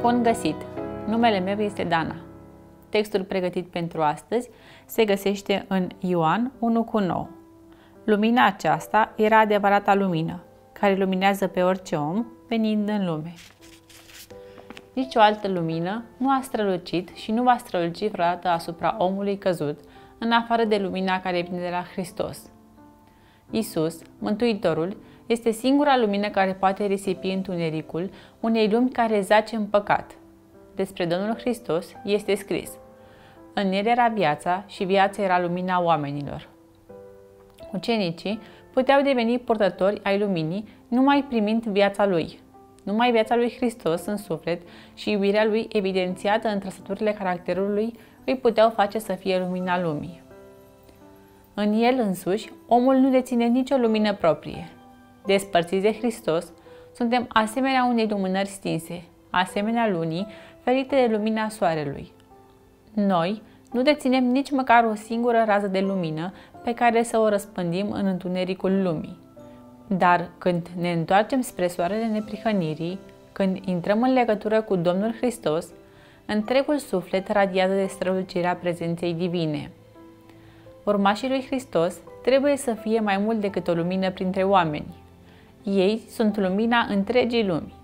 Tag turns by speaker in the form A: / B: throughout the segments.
A: Bun găsit! Numele meu este Dana. Textul pregătit pentru astăzi se găsește în Ioan 1 cu 9. Lumina aceasta era adevărata lumină, care luminează pe orice om venind în lume. Nici o altă lumină nu a strălucit și nu va străluci vreodată asupra omului căzut, în afară de lumina care vine de la Hristos. Isus, Mântuitorul, este singura lumină care poate risipi întunericul unei lumi care zace în păcat. Despre Domnul Hristos este scris. În el era viața și viața era lumina oamenilor. Ucenicii puteau deveni purtători ai luminii numai primind viața lui. Numai viața lui Hristos în suflet și iubirea lui evidențiată în trăsăturile caracterului îi puteau face să fie lumina lumii. În el însuși, omul nu deține nicio lumină proprie. Despărțiți de Hristos, suntem asemenea unei lumânări stinse, asemenea lunii, ferite de lumina soarelui. Noi nu deținem nici măcar o singură rază de lumină pe care să o răspândim în întunericul lumii. Dar când ne întoarcem spre soarele neprihănirii, când intrăm în legătură cu Domnul Hristos, întregul suflet radiază de strălucirea prezenței divine. Urmașii lui Hristos trebuie să fie mai mult decât o lumină printre oameni. Ei sunt lumina întregii lumi.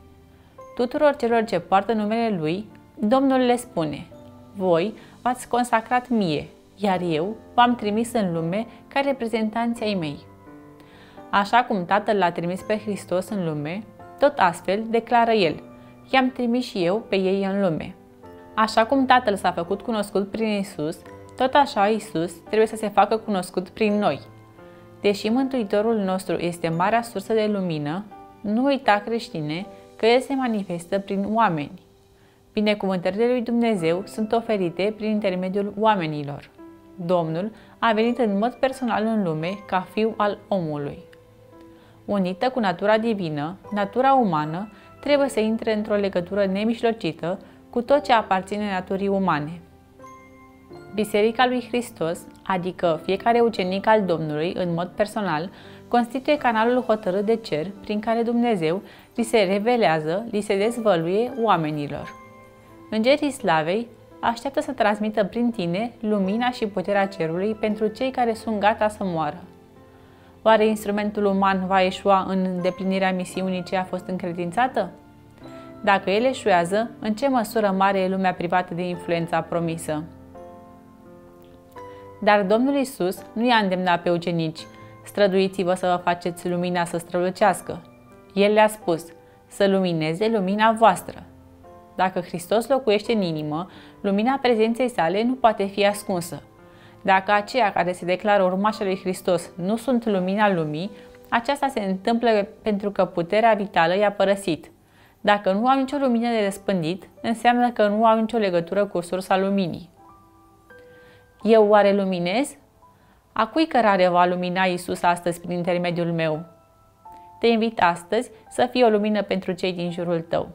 A: Tuturor celor ce poartă numele Lui, Domnul le spune, Voi v-ați consacrat mie, iar eu v-am trimis în lume ca reprezentanții ai mei. Așa cum Tatăl l-a trimis pe Hristos în lume, tot astfel declară El, i-am trimis și eu pe ei în lume. Așa cum Tatăl s-a făcut cunoscut prin Isus, tot așa Isus trebuie să se facă cunoscut prin noi. Deși Mântuitorul nostru este marea sursă de lumină, nu uita creștine că El se manifestă prin oameni. Binecuvântările lui Dumnezeu sunt oferite prin intermediul oamenilor. Domnul a venit în mod personal în lume ca fiu al omului. Unită cu natura divină, natura umană trebuie să intre într-o legătură nemișlocită cu tot ce aparține naturii umane. Biserica lui Hristos, adică fiecare ucenic al Domnului în mod personal, constituie canalul hotărât de cer prin care Dumnezeu li se revelează, li se dezvăluie oamenilor. Îngerii slavei așteaptă să transmită prin tine lumina și puterea cerului pentru cei care sunt gata să moară. Oare instrumentul uman va eșua în îndeplinirea misiunii ce a fost încredințată? Dacă el eșuează, în ce măsură mare e lumea privată de influența promisă? Dar Domnul Isus nu i-a îndemnat pe ucenici, străduiți-vă să vă faceți lumina să strălucească. El le-a spus, să lumineze lumina voastră. Dacă Hristos locuiește în inimă, lumina prezenței sale nu poate fi ascunsă. Dacă aceia care se declară urmașa lui Hristos nu sunt lumina lumii, aceasta se întâmplă pentru că puterea vitală i-a părăsit. Dacă nu au nicio lumină de răspândit, înseamnă că nu au nicio legătură cu sursa luminii. Eu oare luminez? A cui cărare va lumina Isus astăzi prin intermediul meu? Te invit astăzi să fii o lumină pentru cei din jurul tău.